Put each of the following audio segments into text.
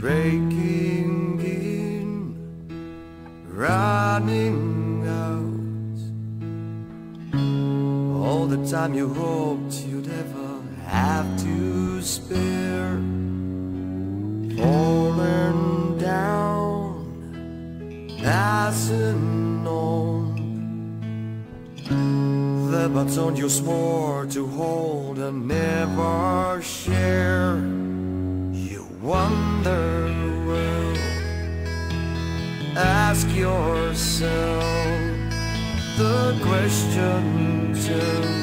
breaking in, running the time you hoped you'd ever have to spare, falling down, passing on. The baton you swore to hold and never share. You wonder, well, ask yourself the question too.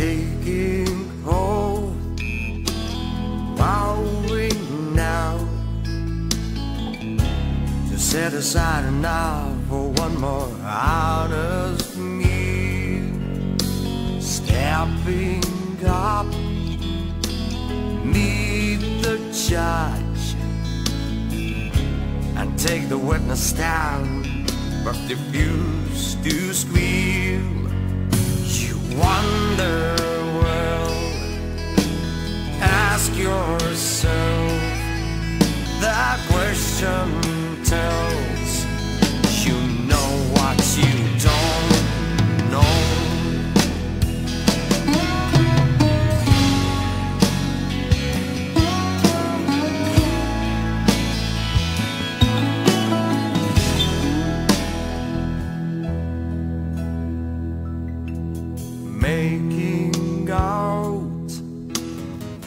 You set aside enough for one more honest meal. Stepping up, meet the judge and take the witness stand, but refuse to squeal. You wonder,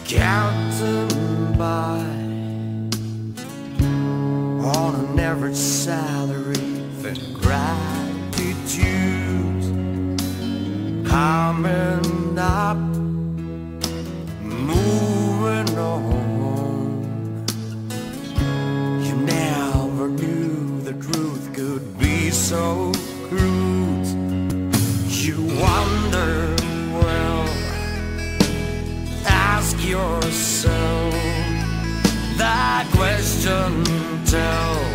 Counting by on average salary for gratitude. Coming up shouldn't tell.